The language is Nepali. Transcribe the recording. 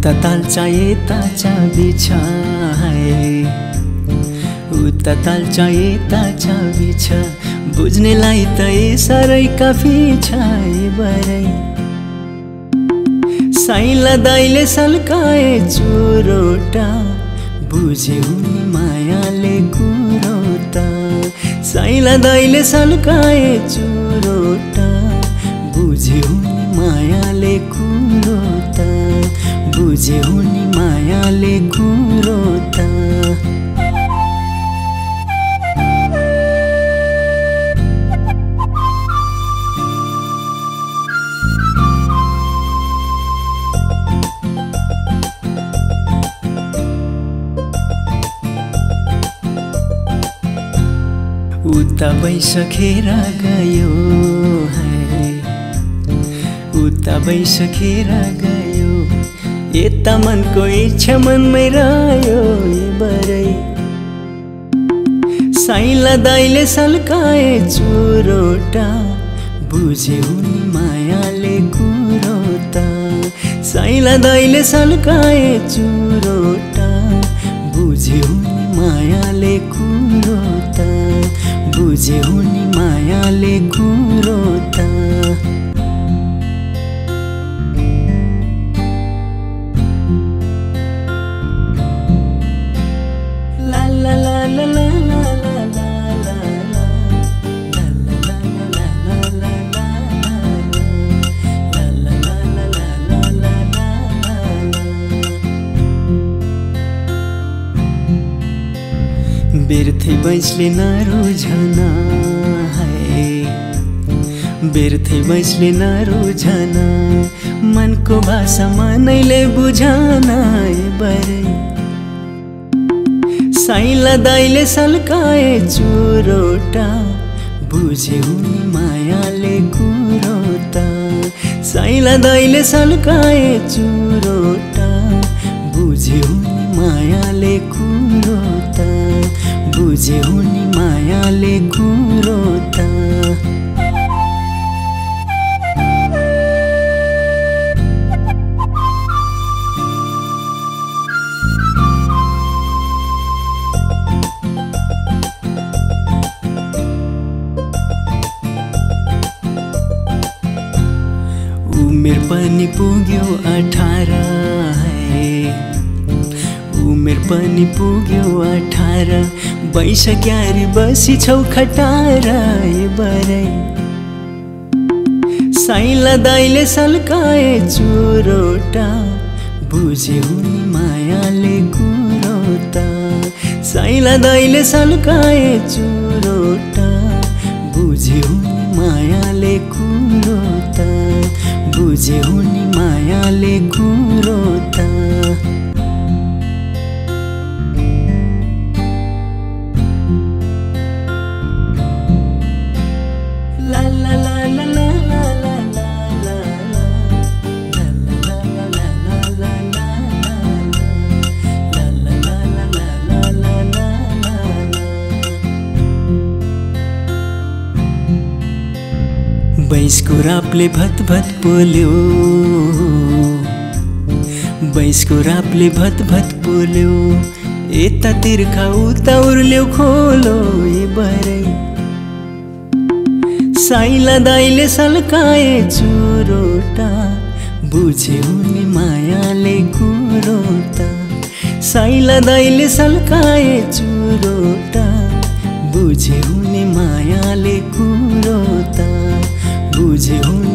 उता ताल्चा यता चाबी छ उता ताल्चा यता चाबी छ। बुझ्नेलाई त साह्रै काफी छ बरै। साइला दाइले सल्काए चुरोटा। बुझे उनी मायाले कुरोटा। साइला दाइले सल्काए चुरोटा उनी मायाले कुरोटा उता भइसकेर गयो है। उता भइसकेर गयो। यता मनको इच्छा मनमै रह्यो बरै। साइला दाइले सल्काए चुरोटा बुझे उनी मायाले कुरोटा। साइला दाइले सल्काए चुरोटा बुझे उनी मायाले कुरोटा बुझे उनी बिर्थे बैसले नरुझना है। बिर्थे बैसले नरुझना मनको भाषा मनैले बुझाना बरै। साइला दाइले सल्काए चुरोटा बुझे उनी मायाले कुरोटा। साइला दाइले सल्काए चुरोटा बुझे उनी मायाले कुरोटा जे मायाले कुरो त। उमेर पनि पुग्यो अठार। उमेर पनि पुग्यो अठार। भइसक्यारी बसी छौ खटार बरै। साइला दाइले सल्काए चुरोटा बुझे उनी मायाले कुरोटा। साइला दाइले सल्काए चुरोटा बुझे उनी मायाले कुरोटा। बुझे बैसको रापले भत भत पोल्यो। बैसको रापले भत भत पोल्यो। यता तिर्खा उता उर्ल्यो खोलो ए बरै साइला दाइले सल्काए चुरोटा। बुझे उनी मायाले कुरोटा। साइला दाइले सल्काए चुरोटा। The. you.